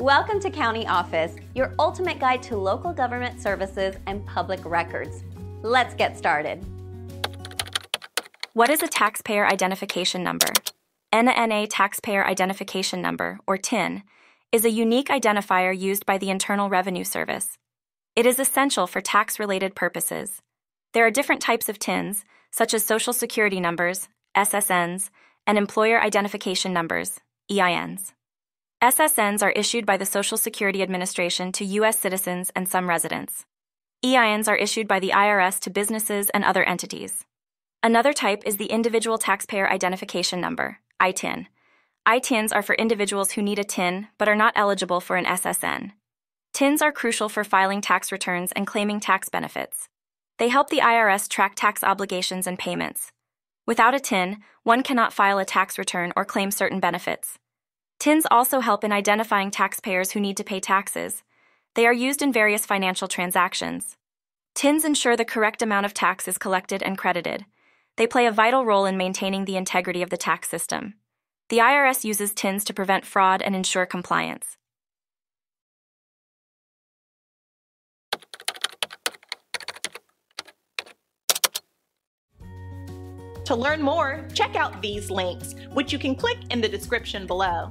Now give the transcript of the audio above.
Welcome to County Office, your ultimate guide to local government services and public records. Let's get started. What is a taxpayer identification number? NNA Taxpayer Identification Number, or TIN, is a unique identifier used by the Internal Revenue Service. It is essential for tax related purposes. There are different types of TINs, such as Social Security numbers, SSNs, and Employer Identification Numbers, EINs. SSNs are issued by the Social Security Administration to U.S. citizens and some residents. EINs are issued by the IRS to businesses and other entities. Another type is the Individual Taxpayer Identification Number, ITIN. ITINs are for individuals who need a TIN but are not eligible for an SSN. TINs are crucial for filing tax returns and claiming tax benefits. They help the IRS track tax obligations and payments. Without a TIN, one cannot file a tax return or claim certain benefits. TINs also help in identifying taxpayers who need to pay taxes. They are used in various financial transactions. TINs ensure the correct amount of tax is collected and credited. They play a vital role in maintaining the integrity of the tax system. The IRS uses TINs to prevent fraud and ensure compliance. To learn more, check out these links, which you can click in the description below.